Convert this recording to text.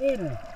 Ayan. Oh.